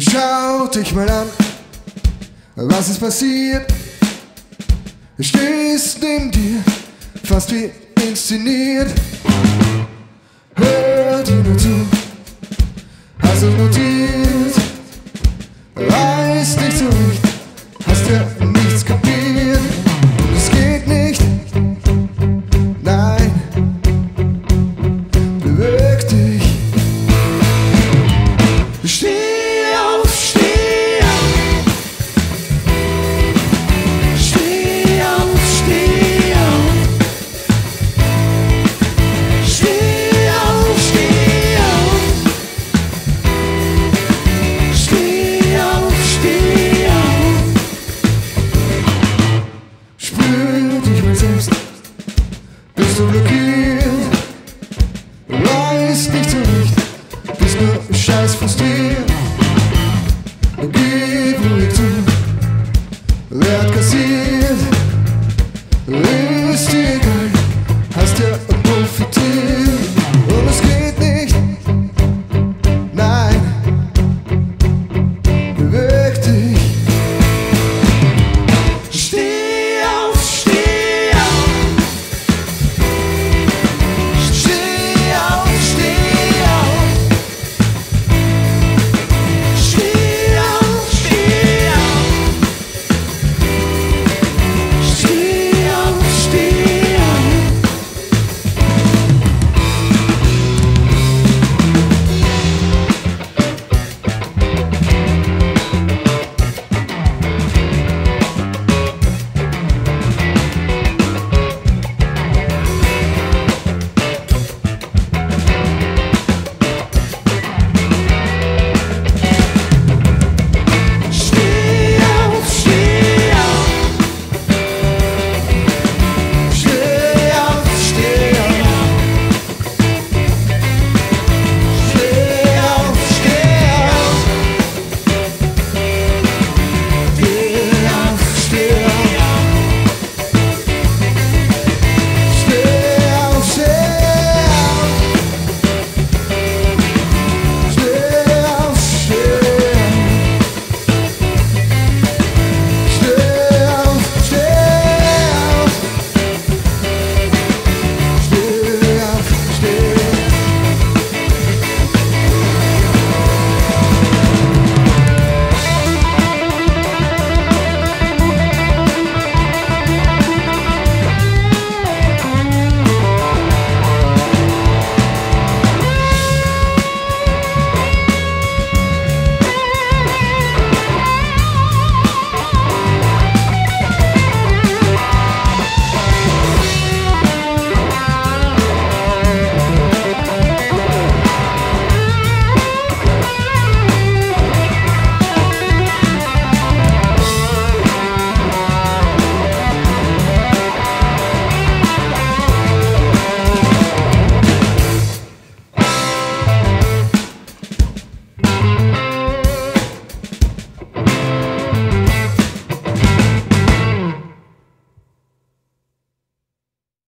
Schau dich mal an, was ist passiert? Stehst neben dir, fast wie inszeniert. Hör dir nur zu, hast es notiert, weiß nicht so richtig. zu blockieren. Weiß nicht so recht, bist nur scheiß frustriert. Gib ruhig zu, werd kassiert, ist dir